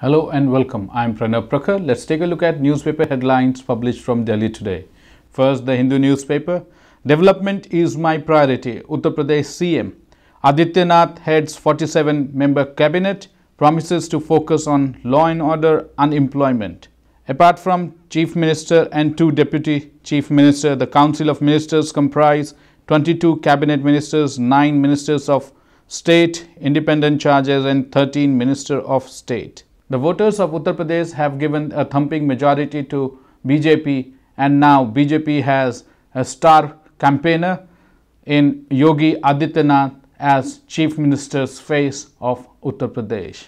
Hello and welcome. I'm Pranav Prakhar. Let's take a look at newspaper headlines published from Delhi today. First, the Hindu newspaper. Development is my priority. Uttar Pradesh CM. Adityanath heads 47 member cabinet, promises to focus on law and order unemployment. Apart from Chief Minister and two Deputy Chief Minister, the Council of Ministers comprise 22 cabinet ministers, 9 ministers of state, independent charges and 13 minister of state. The voters of Uttar Pradesh have given a thumping majority to BJP and now BJP has a star campaigner in Yogi Adityanath as Chief Minister's face of Uttar Pradesh.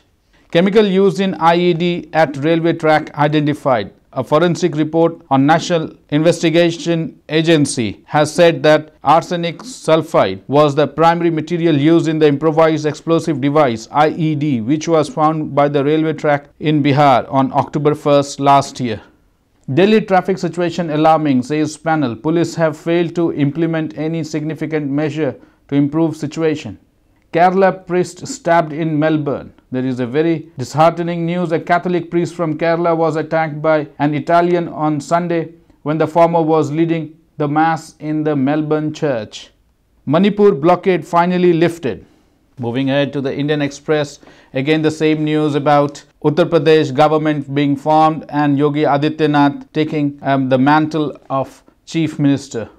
Chemical used in IED at railway track identified. A forensic report on National Investigation Agency has said that arsenic sulfide was the primary material used in the improvised explosive device IED which was found by the railway track in Bihar on October 1st last year. Delhi traffic situation alarming says panel. Police have failed to implement any significant measure to improve situation. Kerala priest stabbed in Melbourne. There is a very disheartening news. A Catholic priest from Kerala was attacked by an Italian on Sunday when the former was leading the mass in the Melbourne church. Manipur blockade finally lifted. Moving ahead to the Indian Express, again the same news about Uttar Pradesh government being formed and Yogi Adityanath taking um, the mantle of chief minister.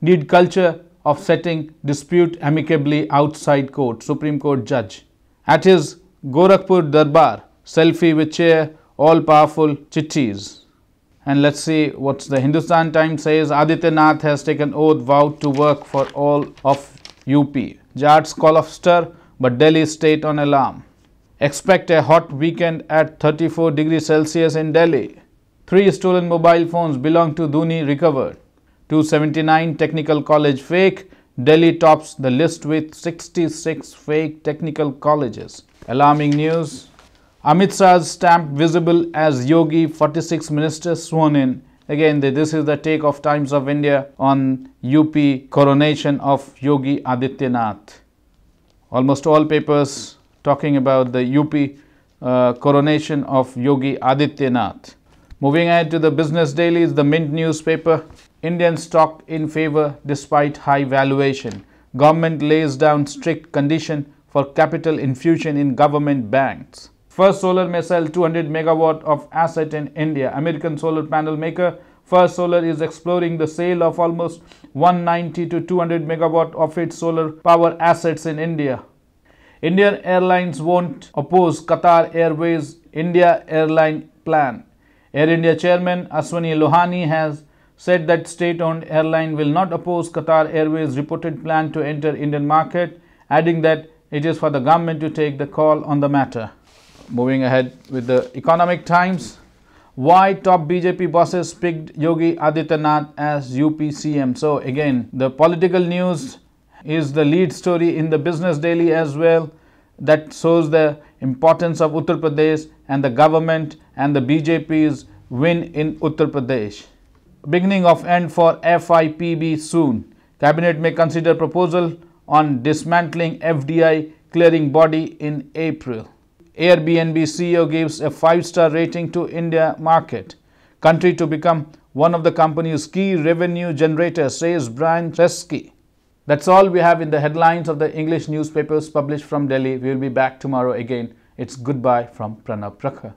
Need culture of setting dispute amicably outside court, Supreme Court judge. At his Gorakhpur Darbar, selfie with chair, all powerful chittis. And let's see what the Hindustan Times says. Adityanath has taken oath vowed to work for all of UP. Jats call of stir, but Delhi state on alarm. Expect a hot weekend at 34 degrees Celsius in Delhi. Three stolen mobile phones belong to Dhoni recovered. 279 technical college fake. Delhi tops the list with 66 fake technical colleges. Alarming news. Amit Shah's stamp visible as Yogi 46 ministers sworn in. Again, this is the take of Times of India on UP coronation of Yogi Adityanath. Almost all papers talking about the UP uh, coronation of Yogi Adityanath. Moving ahead to the business dailies, the Mint newspaper, Indian stock in favor despite high valuation. Government lays down strict condition for capital infusion in government banks. First Solar may sell 200 megawatt of asset in India. American solar panel maker First Solar is exploring the sale of almost 190 to 200 megawatt of its solar power assets in India. Indian Airlines won't oppose Qatar Airways India airline plan. Air India chairman Ashwani Lohani has said that state-owned airline will not oppose Qatar Airways reported plan to enter Indian market, adding that it is for the government to take the call on the matter. Moving ahead with the Economic Times, why top BJP bosses picked Yogi Adityanath as UP CM. So again, the political news is the lead story in the Business Daily as well that shows the importance of Uttar Pradesh and the government and the BJP's win in Uttar Pradesh. Beginning of end for FIPB soon. Cabinet may consider proposal on dismantling FDI clearing body in April. Airbnb CEO gives a 5-star rating to India market. Country to become one of the company's key revenue generators, says Brian Chesky. That's all we have in the headlines of the English newspapers published from Delhi. We will be back tomorrow again. It's goodbye from Pranav Prakhar.